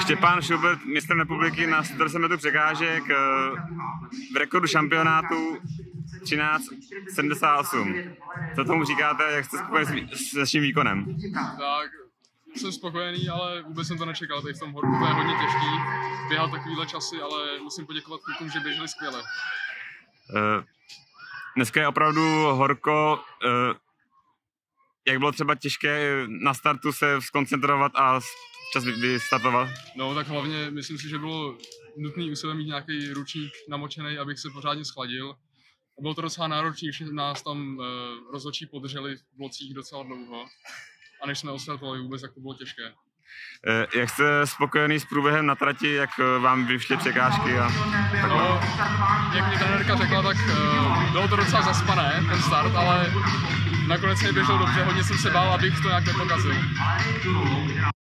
Štěpán Schubert, mistrem republiky na 110 metrů překážek, eh, v rekordu šampionátu 13.78. Co tomu říkáte, jak jste spokojený s, s naším výkonem? Tak, jsem spokojený, ale vůbec jsem to nečekal. Tady v tom horku to je hodně těžký. Běhat takovýhle časy, ale musím poděkovat klukům, že běželi skvěle. Uh, dneska je opravdu horko. Uh, jak bylo třeba těžké na startu se skoncentrovat a čas vystartovat? No tak hlavně myslím si, že bylo nutné u sebe mít nějaký ručník namočený, abych se pořádně schladil. A bylo to docela náročné, že nás tam uh, rozhodčí podrželi v blocích docela dlouho. A než jsme ostartovali vůbec, tak to bylo těžké. Jak jste spokojený s průběhem na trati, jak vám vyšly překážky a No, jak mě trenérka řekla, tak uh, bylo to docela zaspané, ten start, ale nakonec mě běžel dobře, hodně jsem se bál, abych to nějak nepokazil.